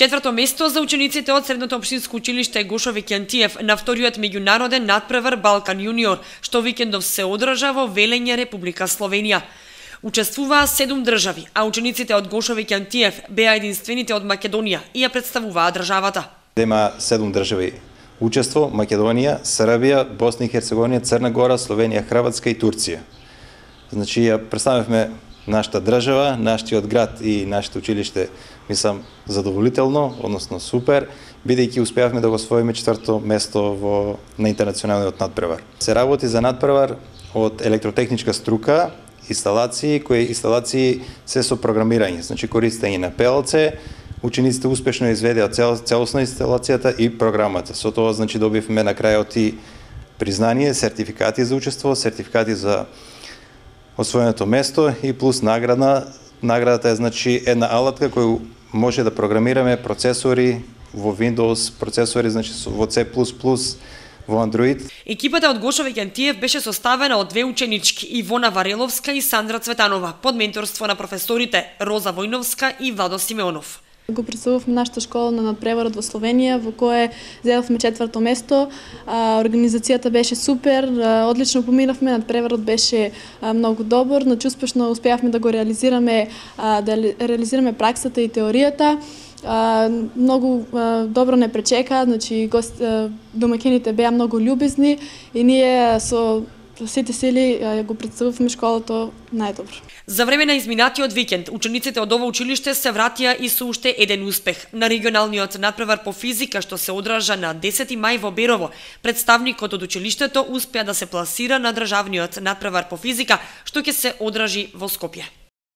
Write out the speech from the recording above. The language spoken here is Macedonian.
Четврто место за учениците од Средното општинско училиште Гошови Кјантиев на вториот меѓународен надпревар Балкан јуниор, што викендов се одржа во Велење, Република Словенија. Учествуваа седум држави, а учениците од Гошови Кјантиев беа единствените од Македонија и ја представуваа државата. Дема седум држави учество Македонија, Србија, Босна и Херцеговина, Црна Гора, Словенија, Хрватска и Турција. Значи ја представивме нашата држава, нашиот град и нашето училиште, мислам, задоволително, односно супер, бидејќи успеавме да го освоиме четврто место во на интернационалниот надпревар. Се работи за надпревар од електротехничка струка, инсталации, кои инсталации се со програмирање, значи користење на PLC, учениците успешно изведеа цел, целосна инсталацијата и програмата. Со тоа значи добивме на крајот и признание, сертификати за учество, сертификати за освоеното место и плюс награда. Наградата е значи една алатка која може да програмираме процесори во Windows, процесори значи во C++, во Android. Екипата од Гошове Кентиев беше составена од две ученички Ивона Вареловска и Сандра Цветанова под менторство на професорите Роза Војновска и Владо Симеонов. Го представувавме нашата школа на надпреварот во Словенија, во кое зедовме четврто место. Организацијата беше супер, одлично поминавме, надпреварот беше многу добар, значи успешно успеавме да го реализираме, да реализираме праксата и теоријата. многу добро не пречека, значи гост, домакините беа многу љубезни и ние со сите сили го представувавме школата најдобро. За време на изминатиот викенд, учениците од ова училиште се вратија и со уште еден успех. На регионалниот надпревар по физика што се одржа на 10 мај во Берово, представникот од училиштето успеа да се пласира на државниот надпревар по физика што ќе се одржи во Скопје.